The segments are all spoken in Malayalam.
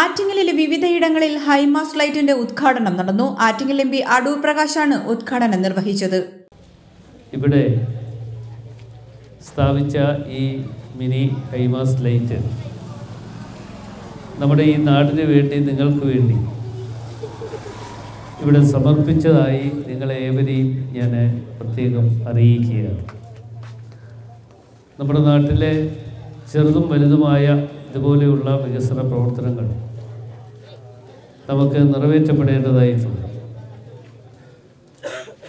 ആറ്റിങ്ങലിലെ വിവിധയിടങ്ങളിൽ ഹൈമാസ് ലൈറ്റിന്റെ ഉദ്ഘാടനം നടന്നു. ആറ്റിങ്ങൽ എം പി അടൂർ പ്രകാശാണ് ഉദ്ഘാടനം നിർവഹിച്ചത്. ഇവിടെ സ്ഥാപിച്ച ഈ മിനി ഹൈമാസ് ലൈറ്റ് നമ്മുടെ ഈ നാടിന് വേണ്ടി നിങ്ങൾക്ക് വേണ്ടി ഇവിടെ സമർപ്പിച്ചതായി നിങ്ങളെ ഏവരെയും ഞാൻ പ്രത്യേകം അറിയിക്കുകയാണ്. നമ്മുടെ നാട്ടിലെ ചെറുതും വലുതുമായ ഇതുപോലെയുള്ള വികസന പ്രവർത്തനങ്ങൾ നമുക്ക് നിറവേറ്റപ്പെടേണ്ടതായിട്ടുണ്ട്.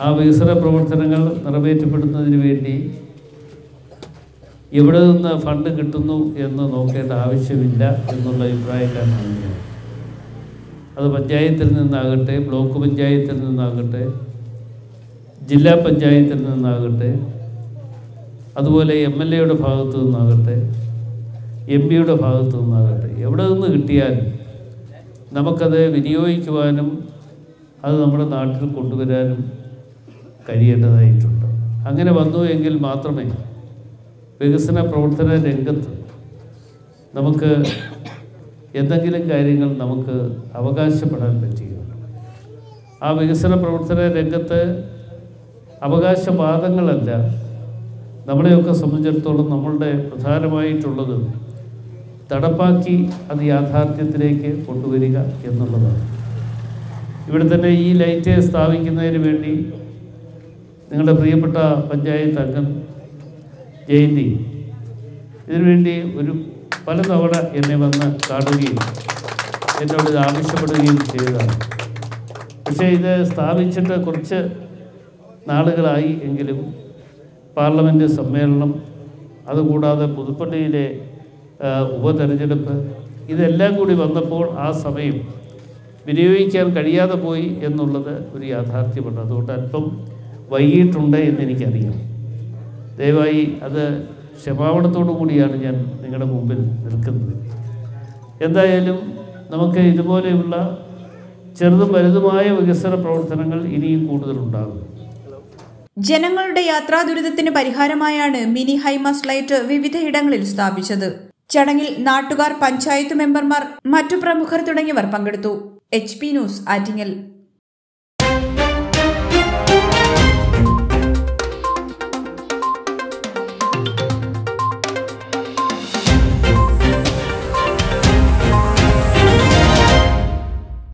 ആ വികസന പ്രവർത്തനങ്ങൾ നിറവേറ്റപ്പെടുന്നതിന് വേണ്ടി എവിടെ നിന്ന് ഫണ്ട് കിട്ടുന്നു എന്ന് നോക്കേണ്ട ആവശ്യമില്ല എന്നുള്ള അഭിപ്രായക്കാരനാണ് ഞാൻ അത് പഞ്ചായത്തിൽ നിന്നാകട്ടെ ബ്ലോക്ക് പഞ്ചായത്തിൽ നിന്നാകട്ടെ ജില്ലാ പഞ്ചായത്തിൽ നിന്നാകട്ടെ അതുപോലെ എം എൽ എയുടെ ഭാഗത്തു നിന്നാകട്ടെ എം പിയുടെ ഭാഗത്തു നിന്നാകട്ടെ. എവിടെ നിന്ന് കിട്ടിയാലും നമുക്കത് വിനിയോഗിക്കുവാനും അത് നമ്മുടെ നാട്ടിൽ കൊണ്ടുവരാനും കഴിയേണ്ടതായിട്ടുണ്ട്. അങ്ങനെ വന്നു എങ്കിൽ മാത്രമേ വികസന പ്രവർത്തന രംഗത്ത് നമുക്ക് എന്തെങ്കിലും കാര്യങ്ങൾ നമുക്ക് അവകാശപ്പെടാൻ പറ്റുകയുള്ളൂ. ആ വികസന പ്രവർത്തന രംഗത്ത് അവകാശവാദങ്ങളല്ല. നമ്മളെയൊക്കെ സംബന്ധിച്ചിടത്തോളം നമ്മളുടെ പ്രധാനമായിട്ടുള്ളത് നടപ്പാക്കി അത് യാഥാർത്ഥ്യത്തിലേക്ക് കൊണ്ടുവരിക എന്നുള്ളതാണ്. ഇവിടെ തന്നെ ഈ ലൈറ്റ് സ്ഥാപിക്കുന്നതിന് വേണ്ടി നിങ്ങളുടെ പ്രിയപ്പെട്ട പഞ്ചായത്ത് അംഗം ജയന്തി ഇതിനുവേണ്ടി ഒരു പലതവണ എന്നെ വന്ന് കാണുകയും എന്നോട് ഇത് ആവശ്യപ്പെടുകയും ചെയ്തതാണ്. പക്ഷേ ഇത് സ്ഥാപിച്ചിട്ട് കുറച്ച് നാളുകളായി എങ്കിലും പാർലമെന്റ് സമ്മേളനം അതുകൂടാതെ പുതുപ്പള്ളിയിലെ ഉപതെരഞ്ഞെടുപ്പ്. ഇതെല്ലാം കൂടി വന്നപ്പോൾ ആ സമയം വിനിയോഗിക്കാൻ കഴിയാതെ പോയി എന്നുള്ളത് ഒരു യാഥാർത്ഥ്യമാണ്. അതുകൊണ്ട് അല്പം വൈകിട്ടുണ്ട് എന്നെനിക്കറിയാം. ദയവായി അത് ക്ഷമാപണത്തോടു കൂടിയാണ് ഞാൻ നിങ്ങളുടെ മുമ്പിൽ നിൽക്കുന്നത്. എന്തായാലും നമുക്ക് ഇതുപോലെയുള്ള ചെറുതും വലുതുമായ വികസന പ്രവർത്തനങ്ങൾ ഇനിയും കൂടുതലുണ്ടാകും. ജനങ്ങളുടെ യാത്രാ ദുരിതത്തിന് പരിഹാരമായാണ് മിനി ഹൈമസ് ലൈറ്റ് വിവിധയിടങ്ങളിൽ സ്ഥാപിച്ചത്. ചടങ്ങിൽ നാട്ടുകാർ പഞ്ചായത്ത് മെമ്പർമാർ മറ്റു പ്രമുഖർ തുടങ്ങിയവർ പങ്കെടുത്തു. H P news Attingal.